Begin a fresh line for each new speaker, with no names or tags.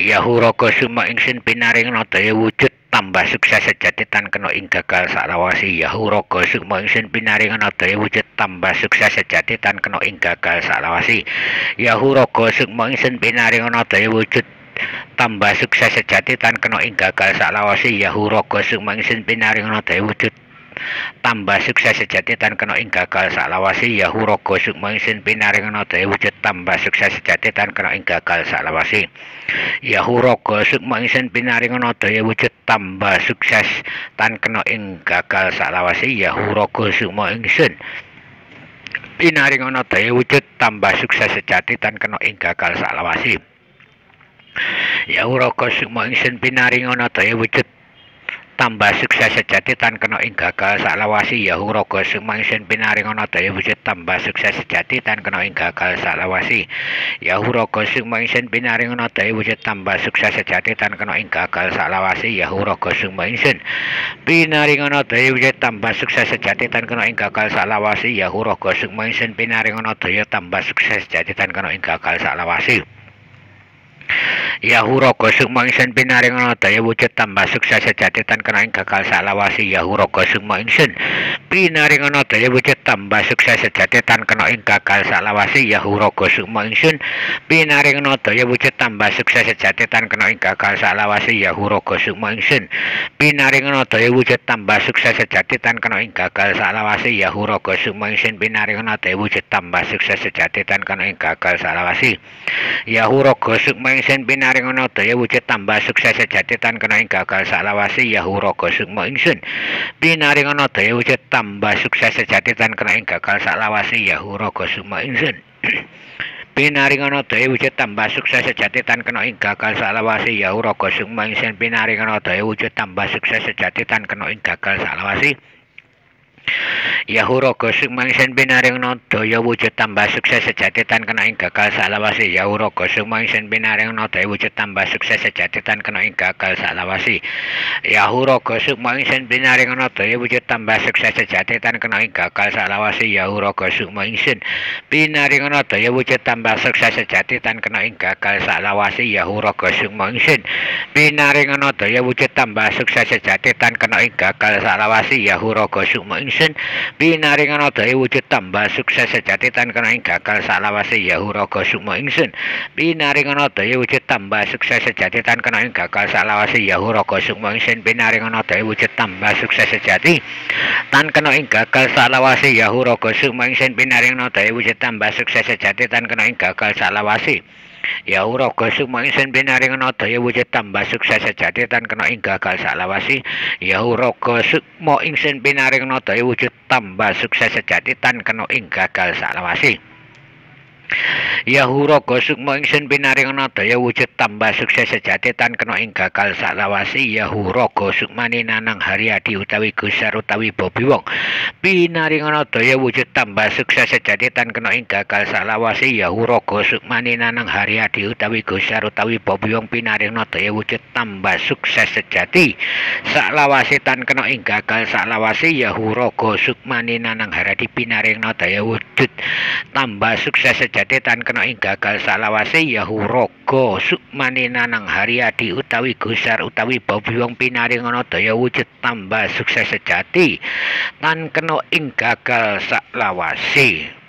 Yahuraka suma ingsun pinaringna daya wujud tambah sukses sejati tan kena ing gagal saklawasi Yahuraka suma ingsun pinaringna daya wujud tambah sukses sejati tan kena ing gagal saklawasi Yahuraka suma ingsun pinaringna daya wujud tambah sukses sejati tan kena ing gagal saklawasi Yahuraka suma ingsun pinaringna daya wujud tambah sukses sejati tan kena ing gagal saklawasi Yahu raga sukma ingsun pinaringana daya wujud tambah sukses sejati tan kena ing gagal saklawasi. Yahu raga sukma ingsun pinaringana daya wujud tambah sukses tan kena ing gagal saklawasi Yahu raga sukma ingsun pinaringana daya wujud tambah sukses sejati tan kena ing gagal saklawasi. Yahu raga sukma ingsun pinaringana wujud tambah sukses sejati tan kena ing gagal saklawasi Yahu raga sumangsun pinaringana daya wujud tambah sukses sejati tan kena ing gagal saklawasi. Yahu raga sumangsun pinaringana daya wujud tambah sukses sejati tan kena ing gagal saklawasi Yahu raga sumangsun pinaringana daya wujud tambah sukses sejati tan kena ing gagal saklawasi Yahu sumangsun pinaringana daya tambah sukses sejati tan kena ing gagal saklawasi Yahuraga sukma ingsun pinaringana daya wujud tambah sukses sejati tan kena ing gagal salawasi. Yahuraga sukma ingsun pinaringana daya wujud tambah sukses sejati tan kena ing gagal salawasi. Yahuraga sukma ingsun pinaringana daya wujud tambah sukses sejati tan kena ing gagal salawasi. Yahuraga sukma ingsun pinaringana daya wujud tambah sukses sejati tan kena ing gagal salawasi. Yahuraga sukma ingsun pinaringana daya wujud tambah sukses sejati tan kena ing gagal salawasi. Yahuraga sukma ingsun pinaringana daya wujud tambah sukses sejati tan kena ing gagal salawasi Yahu raga sukma ingsun. Pinaringana daya wujud tambah sukses sejati tan kena ing gagal salawasi Yahu raga sukma ingsun. Pinaringana daya wujud tambah sukses sejati tan kena ing gagal salawasi Yahu raga sukma ingsun. Pinaringana daya wujud tambah sukses sejati tan kena ing gagal salawasi Yahuraga sumangsen pinaringna daya wujud tambah sukses sejati tan kena ing gagal salawasi. Yahuraga sumangsen pinaringna daya wujud tambah sukses sejati tan kena ing gagal salawasi. Yahuraga sumangsen pinaringna daya wujud tambah sukses sejati tan kena ing gagal salawasi. Yahuraga sumangsen pinaringna daya wujud tambah sukses sejati tan kena ing gagal salawasi. Yahuraga sumangsen pinaringna daya wujud tambah sukses sejati tan kena ing gagal salawasi. Yahuraga sumangsen ingsun pinaringana daya wujud tambah sukses sejati tan kena ing gagal salawase yahu raga sukma ingsun. Pinaringana daya wujud tambah sukses sejati tan kena ing gagal salawase yahu raga sukma ingsun. Pinaringana daya wujud tambah sukses sejati tan kena ing gagal salawase yahu raga sukma ingsun. Pinaringana daya wujud tambah sukses sejati tan kena ing gagal salawase Ya raga sukma ingsun. Pinaringana daya wujud tambah sukses sejati tan kena ing gagal salawasi Ya raga sukma ingsun. Pinaringana daya wujud tambah sukses sejati tan kena ing gagal salawasi Yahuraga sukma ingsun pinaringana daya wujud tambah sukses sejati tan kena ing gagal salawasi Yahuraga sukmani nanang Haryadi utawi Gusar utawi Bobi Wong. Pinaringana daya wujud tambah sukses sejati tan kena ing gagal salawasi Yahuraga sukmani nanang Haryadi utawi Gusar utawi Bobi Wong pinaringana daya wujud tambah sukses sejati salawasi tan kena ing gagal salawasi Yahuraga sukmani nanang Haryadi pinaringana daya wujud tambah sukses sejati sejati tan kena ing gagal salawase yahu raga sukmanina nang Haryadi utawi Gusar utawi Bobi Wong pinaringana daya wujud tambah sukses sejati tan kena ing gagal salawase